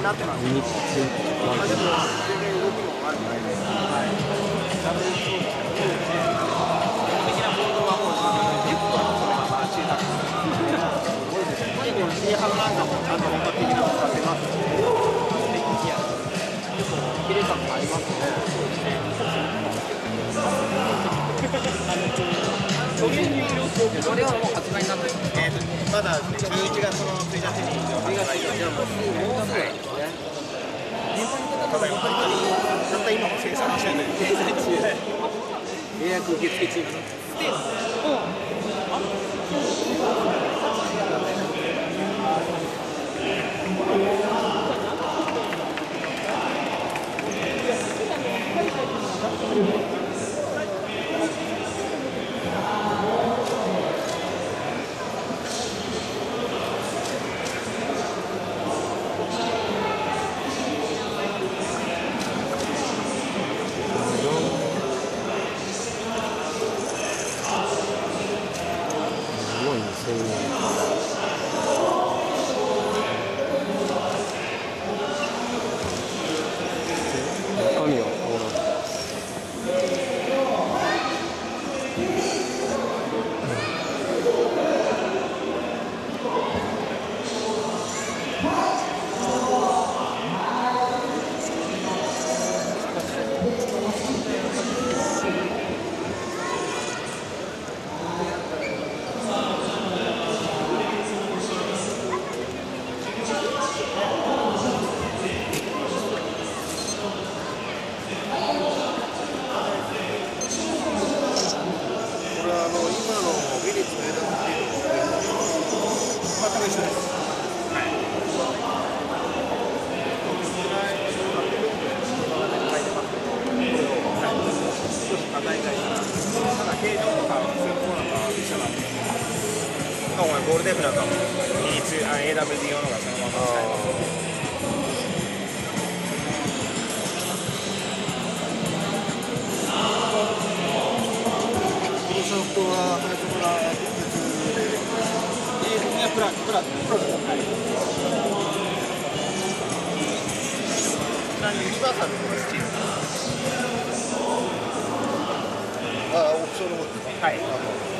になってますけど、まあ、でも全然動きも悪くないです。はい。ダブルそうですけど、基本的なボードはもう10個はそのまま小さく最後の C ハムなんかもちゃんと本格的なの使ってますので、結構綺麗感もありますね。初見入力 これはもう発売になってるえーとまだ11月の1日に発売じゃあもうもうすぐですねただ本当にたった今も生産中で 生産中予約受付中すごいね1000 Ooh. ゴールデン部なんも比率あ AWD 用のがそのまま使えますこのソフトは最初から別ででいやプラプラプラはいユニバーサルのスチールああオプションの方ですかはい。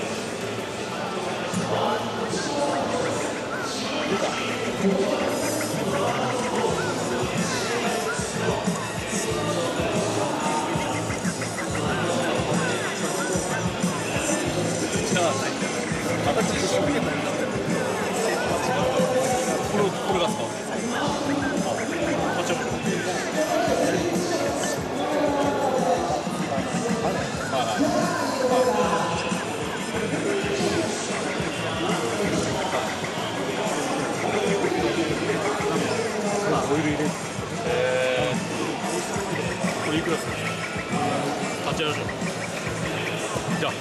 これいくらするんですか？8じゃあ